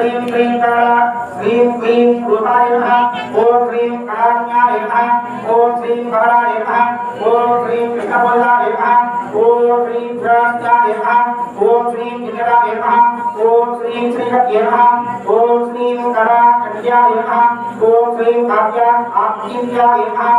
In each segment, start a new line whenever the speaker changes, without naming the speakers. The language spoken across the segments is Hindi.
ह्रीं क्लीं कला ह्रीं क्लीं रूपाय नमः ॐ ह्रीं कलाज्ञाय नमः ॐ श्रीं कमलाय नमः ॐ ह्रीं कृष्णवल्लाय नमः ॐ ह्रीं श्रीराष्ट्राय नमः ॐ श्रीं विजयाय नमः ॐ श्रीं श्रीहत्ये नमः ॐ श्रीं कला कन्याय नमः ॐ श्रीं काव्या आप्तीयाय नमः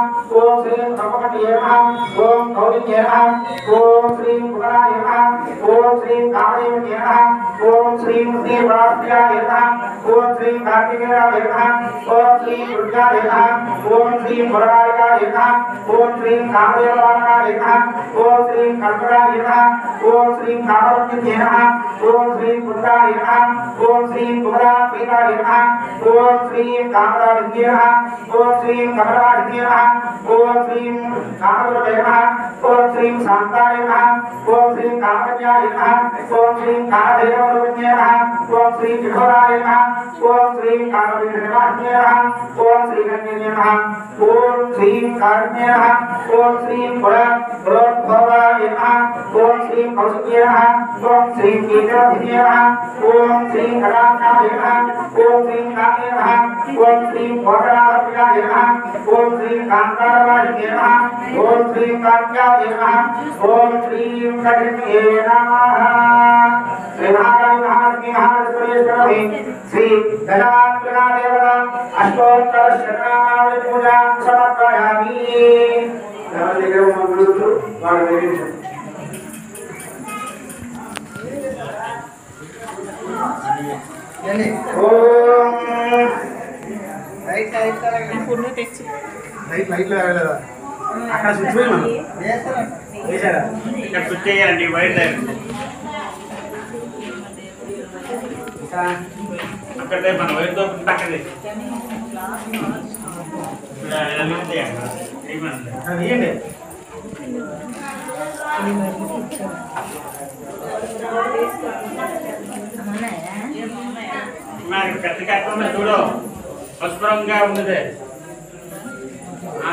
ॐ श्रीं भगवत्ये नमः ॐ गौरीये नमः ॐ श्रीं कुमाराय नमः ॐ श्रीं कामदेवये नमः ॐ श्रीं श्रीवास्याय नमः ॐ श्रीं कार्तिकेयाय नमः ॐ श्रीं दुर्गाय नमः ॐ श्रीं मुरगाय नमः ॐ श्रीं कामदेवाय नमः ॐ श्रीं कल्पनाय नमः ॐ श्रीं कामवत्ये नमः ॐ श्रीं पुत्राय नमः ॐ श्रीं कुमराप्रीताय नमः ॐ श्रीं कामराज्ञे नमः ॐ श्रीं कमलाज्ञे नमः ॐ श्रीं कामदुर्गे नमः ॐ श्रीं शान्ताय नमः ॐ श्रीं कामज्ञाय नमः ॐ श्रीं कामदेवरूपिणे नमः ॐ श्रीं किशोराय नमः ॐ श्रीं कामवीरनिवासिने नमः ॐ श्रीं गण्ये नमः ॐ श्रीं कारुण्ये नमः ॐ श्रीं पुरोद्भवाय नमः ओम श्री कौशिक्ये नमः ॐ श्रीं कीर्तनभिने नमः ॐ श्रीं कलाक्षाय नमः ॐ श्रीं कामे नमः ओम श्री भोटरारप्याय नमः ओम श्री कांतारवाहिने नमः ओम श्री कात्याय नमः ओम श्री कटिये नमः श्री महाकाल विहार सुरेश्वर में श्री गणात्मना देवता अष्टोत्तर शरणावली पूजा समर्पयामि धर्मदेव मंगलुतु वाणवेदिशु ओम ఫుడ్ తెచ్చి అక్కడ స్విచ్
ఇక్కడ స్విచ్ చేయాలండి వైట్ లైట్ అక్కడే మన వైట్తో పక్కదే పెద్ద కాకుండా చూడు పసుపురంగా ఉన్నది ఆ,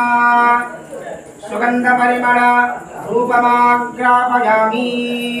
न्दपरिमल रूपमाग्रापयामि